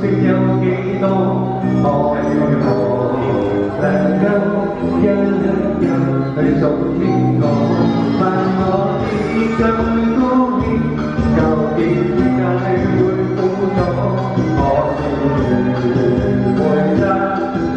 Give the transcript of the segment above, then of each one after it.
算有幾多？愛如何能夠一一去數天光？問我至今高見，究竟世界會苦楚？我是回答，總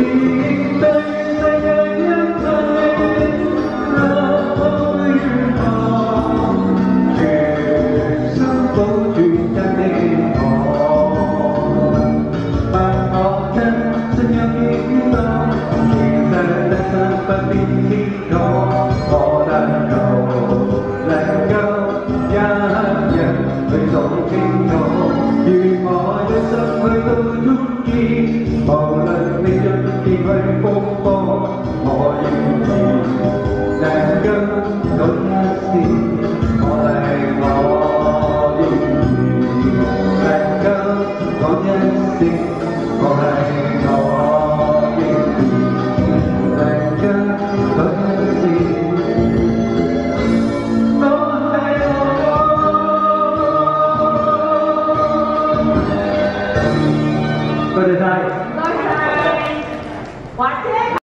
You. tôi lúc kia bao lần mình nhận Good night. Good night. What's it?